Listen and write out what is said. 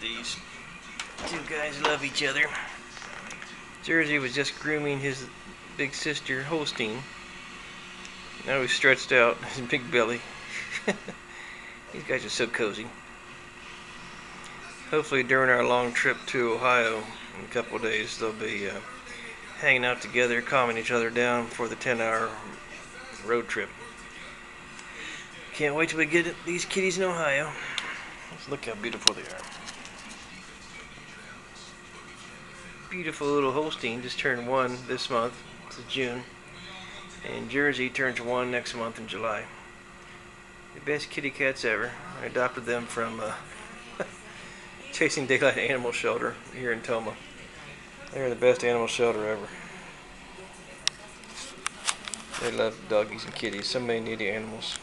kitties. Two guys love each other. Jersey was just grooming his big sister Holstein. Now he's stretched out, his big belly. These guys are so cozy. Hopefully during our long trip to Ohio in a couple days they'll be uh, hanging out together, calming each other down for the 10 hour road trip. Can't wait till we get these kitties in Ohio. Look how beautiful they are. Beautiful little Holstein just turned one this month. It's June. And Jersey turns one next month in July. The best kitty cats ever. I adopted them from uh, Chasing Daylight Animal Shelter here in Tomah. They're the best animal shelter ever. They love doggies and kitties. So many needy animals.